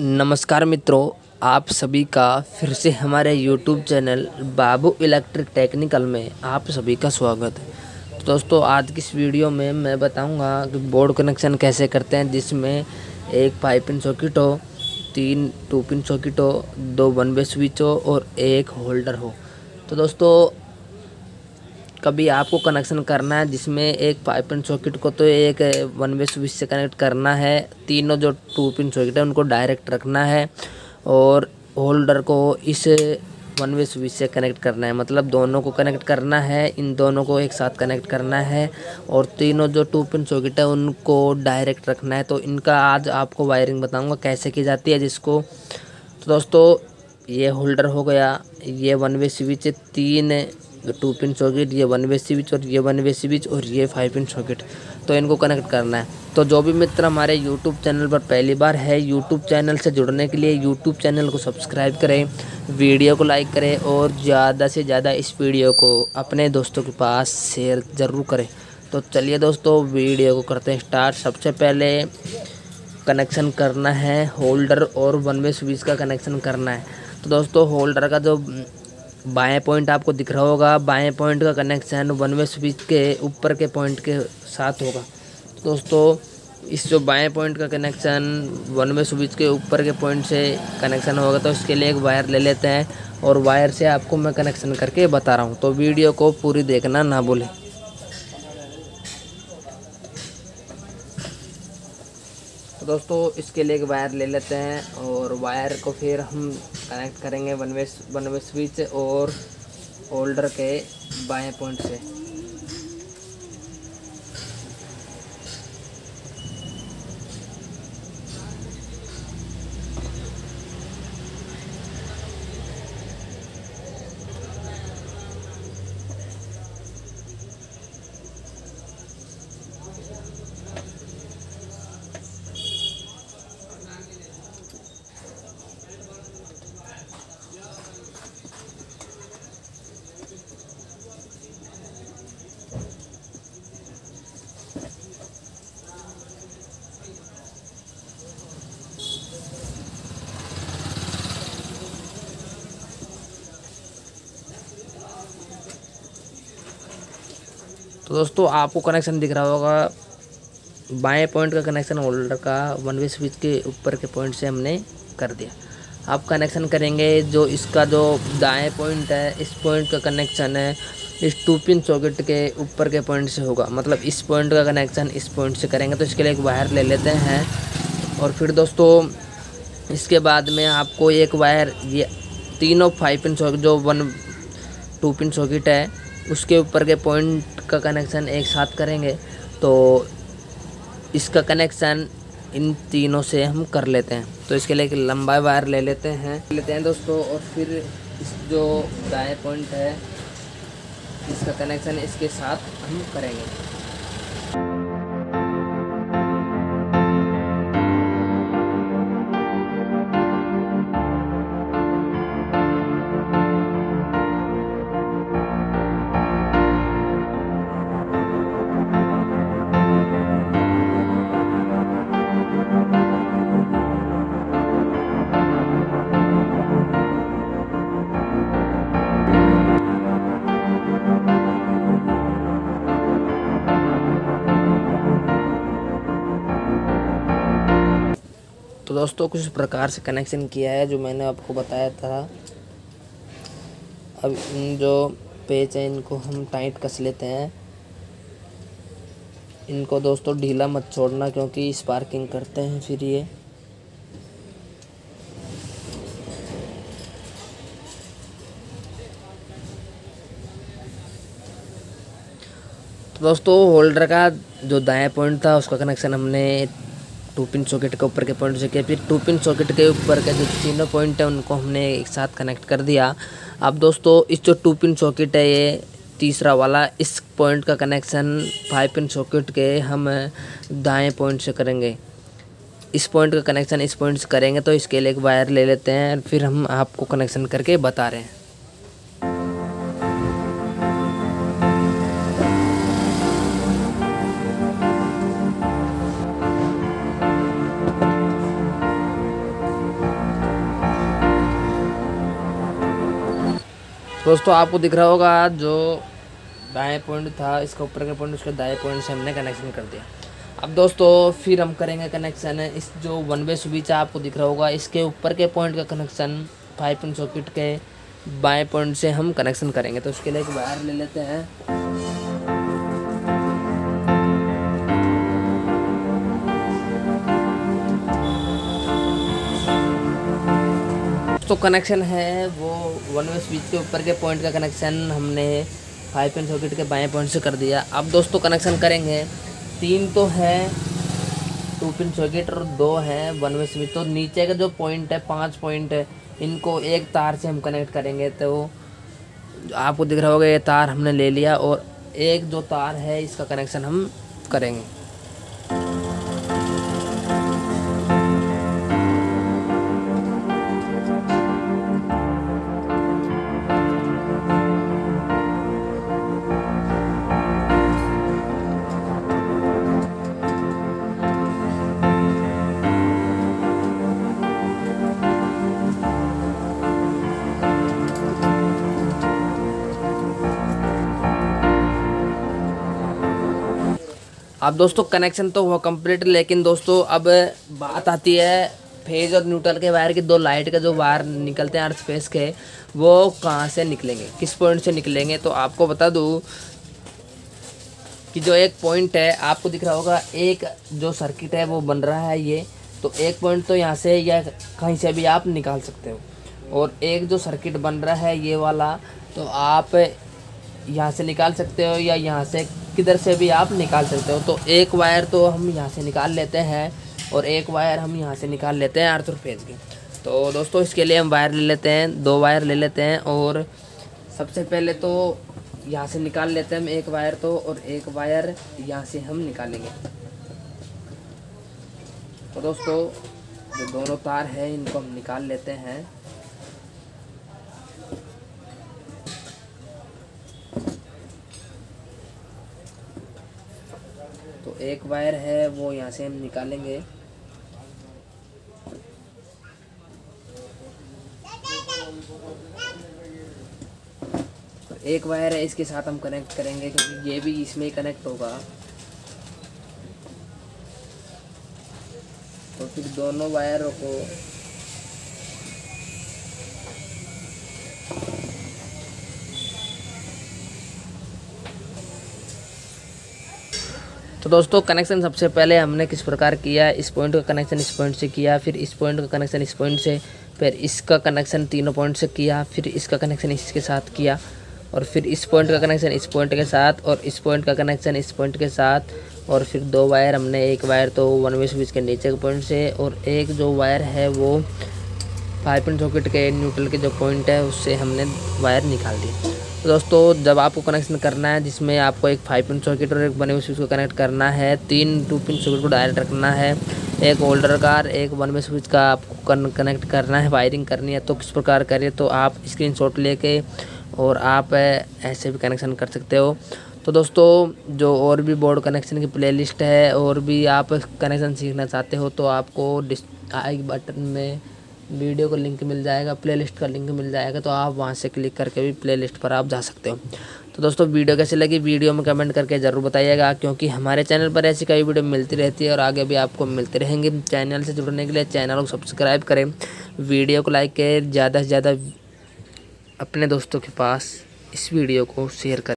नमस्कार मित्रों, आप सभी का फिर से हमारे YouTube channel Babu electric technical में आप सभी का स्वागत है। तो दोस्तों, आज की इस वीडियो में मैं बताऊँगा कि बोर्ड कनेक्शन कैसे करते हैं, जिसमें एक फाइव पिन सॉकेट हो, तीन टू पिन सॉकेट हो, दो वन वे स्विच हो और एक होल्डर हो। तो दोस्तों कभी आपको कनेक्शन करना है, जिसमें एक फाइव पिन सॉकेट को तो एक वन वे स्विच से कनेक्ट करना है, तीनों जो टू पिन सॉकेट है, उनको डायरेक्ट रखना है और होल्डर को इस वन वे स्विच से कनेक्ट करना है। मतलब दोनों को कनेक्ट करना है, इन दोनों को एक साथ कनेक्ट करना है और तीनों जो टू पिन सॉकेट है, उनको डायरेक्ट रखना है। तो इनका आज आपको वायरिंग बताऊँगा कैसे की जाती है जिसको। तो दोस्तों ये होल्डर हो गया, ये वन वे स्विच तीन, टू पिन सॉकेट, ये वन वे स्विच और ये वन वे स्विच और ये फाइव पिन सॉकेट। तो इनको कनेक्ट करना है। तो जो भी मित्र हमारे यूट्यूब चैनल पर पहली बार है यूट्यूब चैनल से जुड़ने के लिए यूट्यूब चैनल को सब्सक्राइब करें वीडियो को लाइक करें और ज़्यादा से ज़्यादा इस वीडियो को अपने दोस्तों के पास शेयर ज़रूर करें। तो चलिए दोस्तों वीडियो को करते हैं स्टार्ट सबसे पहले कनेक्शन करना है होल्डर और वन वे स्विच का कनेक्शन करना है। तो दोस्तों होल्डर का जो बाएँ पॉइंट आपको दिख रहा होगा, बाएँ पॉइंट का कनेक्शन वन वे स्विच के ऊपर के पॉइंट के साथ होगा। दोस्तों, इस जो बाएँ पॉइंट का कनेक्शन वन वे स्विच के ऊपर के पॉइंट से कनेक्शन होगा तो इसके लिए एक वायर ले लेते हैं और वायर से आपको मैं कनेक्शन करके बता रहा हूँ। तो वीडियो को पूरी देखना ना भूलें। दोस्तों, इसके लिए एक वायर ले लेते हैं और वायर को फिर हम कनेक्ट करेंगे one way one way switch और होल्डर के बाएँ पॉइंट से। तो दोस्तों, आपको कनेक्शन दिख रहा होगा। बाएँ पॉइंट का कनेक्शन होल्डर का वन वे स्विच के ऊपर के पॉइंट से हमने कर दिया। आप कनेक्शन करेंगे जो इसका जो दाएँ पॉइंट है, इस पॉइंट का कनेक्शन है, इस टू पिन सॉकेट के ऊपर के पॉइंट से होगा। मतलब इस पॉइंट का कनेक्शन इस पॉइंट से करेंगे। तो इसके लिए एक वायर ले लेते हैं। और फिर दोस्तों, इसके बाद में आपको एक वायर ये तीनों फाइव पिन सॉकेट जो वन टू पिन सॉकेट है उसके ऊपर के पॉइंट का कनेक्शन एक साथ करेंगे तो इसका कनेक्शन इन तीनों से हम कर लेते हैं। तो इसके लिए एक लंबा वायर ले लेते हैं। लेते हैं दोस्तों, और फिर इस जो दाएँ पॉइंट है, इसका कनेक्शन इसके साथ हम करेंगे। तो दोस्तों, कुछ प्रकार से कनेक्शन किया है जो मैंने आपको बताया था। अब इन जो पेच है, इनको हम टाइट कस लेते हैं। इनको दोस्तों, ढीला मत छोड़ना, क्योंकि स्पार्किंग करते हैं फिर ये। तो दोस्तों होल्डर का जो दाया पॉइंट था, उसका कनेक्शन हमने टू पिन सॉकेट के ऊपर के पॉइंट से किया। फिर टू पिन सॉकेट के ऊपर के जो तीनों पॉइंट है, उनको हमने एक साथ कनेक्ट कर दिया। अब दोस्तों, इस जो टू पिन सॉकेट है, ये तीसरा वाला, इस पॉइंट का कनेक्शन फाइव पिन सॉकेट के हम दाएँ पॉइंट से करेंगे। इस पॉइंट का कनेक्शन इस पॉइंट से करेंगे तो इसके लिए एक वायर ले लेते हैं, फिर हम आपको कनेक्शन करके बता रहे हैं। दोस्तों, आपको दिख रहा होगा जो दाएँ पॉइंट था, इसका ऊपर का पॉइंट उसके दाएँ पॉइंट से हमने कनेक्शन कर दिया। अब दोस्तों, फिर हम करेंगे कनेक्शन इस जो वन वे स्विच आपको दिख रहा होगा, इसके ऊपर के पॉइंट का कनेक्शन फाइव पॉइंट सॉकेट के बाएँ पॉइंट से हम कनेक्शन करेंगे। तो उसके लिए एक वायर ले लेते हैं। तो कनेक्शन है, वो वन वे स्विच के ऊपर के पॉइंट का कनेक्शन हमने फाइव पिन सॉकेट के बाएँ पॉइंट से कर दिया। अब दोस्तों कनेक्शन करेंगे। तीन तो है टू पिन सॉकेट और दो है वन वे स्विच तो नीचे का जो पॉइंट है, पाँच पॉइंट है, इनको एक तार से हम कनेक्ट करेंगे। तो आपको दिख रहा होगा, ये तार हमने ले लिया और एक जो तार है, इसका कनेक्शन हम करेंगे। अब दोस्तों कनेक्शन तो हुआ कंप्लीट लेकिन दोस्तों, अब बात आती है फ़ेज़ और न्यूट्रल के वायर के। दो लाइट के जो वायर निकलते हैं अर्थ फेस के, वो कहाँ से निकलेंगे? किस पॉइंट से निकलेंगे? तो आपको बता दूँ कि जो एक पॉइंट है, आपको दिख रहा होगा, एक जो सर्किट है, वो बन रहा है ये। तो एक पॉइंट तो यहाँ से या कहीं से भी आप निकाल सकते हो। और एक जो सर्किट बन रहा है ये वाला तो आप यहाँ से निकाल सकते हो या यहाँ से किधर से भी आप निकाल सकते हो। तो एक वायर तो हम यहाँ से निकाल लेते हैं और एक वायर हम यहाँ से निकाल लेते हैं आर्थर फ़ेज़ के। तो दोस्तों, इसके लिए हम वायर ले लेते हैं, दो वायर ले लेते हैं और सबसे पहले तो यहाँ से निकाल लेते हैं हम एक वायर तो और एक वायर यहाँ से हम निकालेंगे। तो दोस्तों, जो दोनों तार हैं, इनको हम निकाल लेते हैं। तो एक वायर है, वो यहाँ से हम निकालेंगे। एक वायर है, इसके साथ हम कनेक्ट करेंगे, क्योंकि ये भी इसमें ही कनेक्ट होगा। तो फिर दोनों वायरों को तो दोस्तों कनेक्शन सबसे पहले हमने किस प्रकार किया? इस पॉइंट का कनेक्शन इस पॉइंट से किया, फिर इस पॉइंट का कनेक्शन इस पॉइंट से, फिर इसका कनेक्शन तीनों पॉइंट से किया, फिर इसका कनेक्शन इसके साथ किया, और फिर इस पॉइंट का कनेक्शन इस पॉइंट के साथ, और इस पॉइंट का कनेक्शन इस पॉइंट के साथ, और फिर दो वायर हमने, एक वायर तो वन वे स्विच के नीचे के पॉइंट से, और एक जो वायर है वो फाइव पॉइंट सॉकेट के न्यूट्रल के जो पॉइंट है, उससे हमने वायर निकाल दी दोस्तों, जब आपको कनेक्शन करना है, जिसमें आपको एक फाइव पिन सॉकेट और एक बने हुए स्विच को कनेक्ट करना है, तीन टू पिन सॉकेट को डायरेक्ट रखना है, एक होल्डर कार एक वन में स्विच का आपको कनेक्ट करना है वायरिंग करनी है तो किस प्रकार करें तो आप स्क्रीन शॉट लेके और आप ऐसे भी कनेक्शन कर सकते हो। तो दोस्तों, जो और भी बोर्ड कनेक्शन की प्लेलिस्ट है, और भी आप कनेक्शन सीखना चाहते हो तो आपको आई बटन में वीडियो का लिंक मिल जाएगा प्लेलिस्ट का लिंक मिल जाएगा तो आप वहाँ से क्लिक करके भी प्लेलिस्ट पर आप जा सकते हो। तो दोस्तों, वीडियो कैसे लगी? वीडियो में कमेंट करके ज़रूर बताइएगा, क्योंकि हमारे चैनल पर ऐसी कई वीडियो मिलती रहती है और आगे भी आपको मिलते रहेंगे। चैनल से जुड़ने के लिए चैनल को सब्सक्राइब करें। वीडियो को लाइक करें, ज़्यादा से ज़्यादा अपने दोस्तों के पास इस वीडियो को शेयर करें।